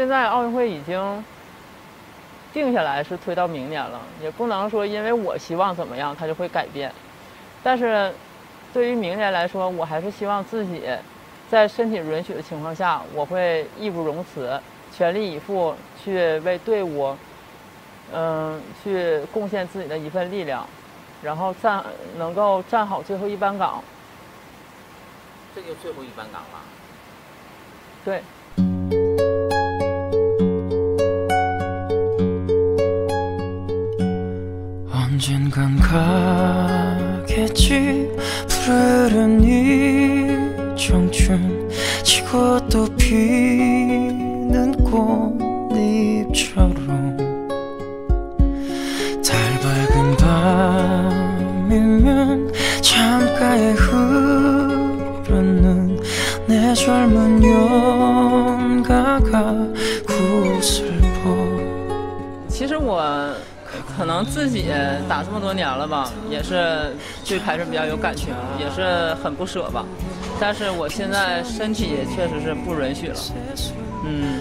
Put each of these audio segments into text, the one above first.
现在奥运会已经定下来是推到明年了，也不能说因为我希望怎么样，它就会改变。但是，对于明年来说，我还是希望自己在身体允许的情况下，我会义不容辞、全力以赴去为队伍，嗯，去贡献自己的一份力量，然后站能够站好最后一班岗。这就最后一班岗了。对。 언젠간 가겠지 푸르른 이 청춘 지고 또 피는 꽃잎처럼 달 밝은 밤이면 창가에 흐르는 내 젊은 연가가 구슬 보 其实我 可能自己打这么多年了吧，也是对排球比较有感情，也是很不舍吧。但是我现在身体确实是不允许了，嗯，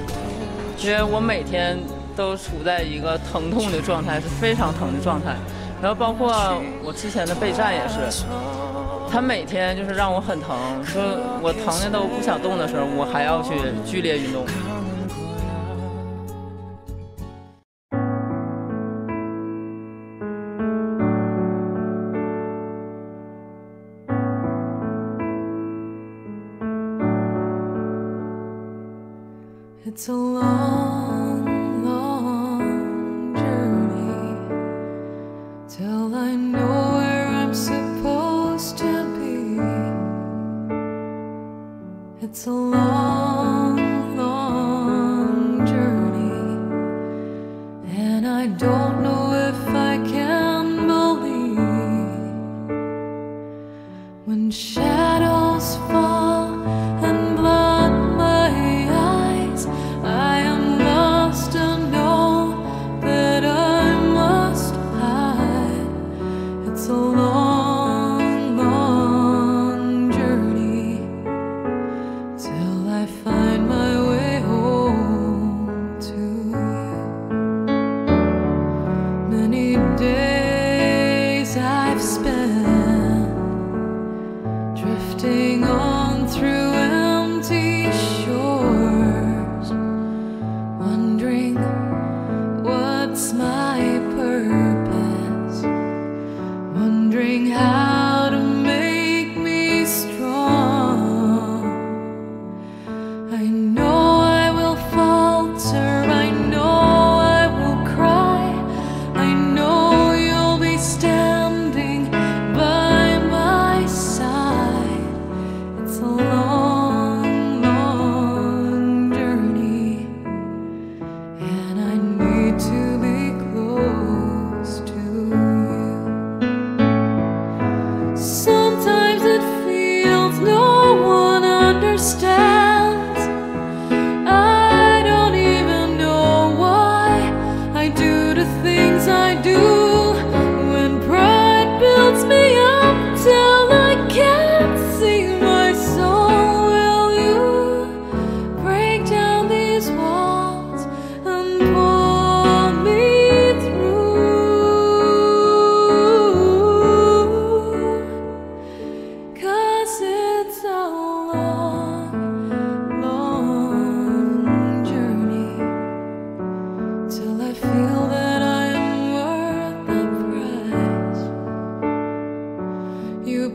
因为我每天都处在一个疼痛的状态，是非常疼的状态。然后包括我之前的备战也是，他每天就是让我很疼，说我疼的都不想动的时候，我还要去剧烈运动。It's a long, long journey till I know where I'm supposed to be. It's a long,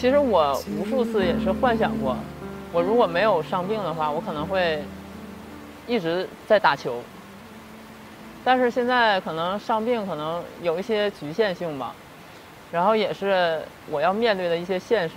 其实我无数次也是幻想过，我如果没有伤病的话，我可能会一直在打球。但是现在可能伤病可能有一些局限性吧，然后也是我要面对的一些现实。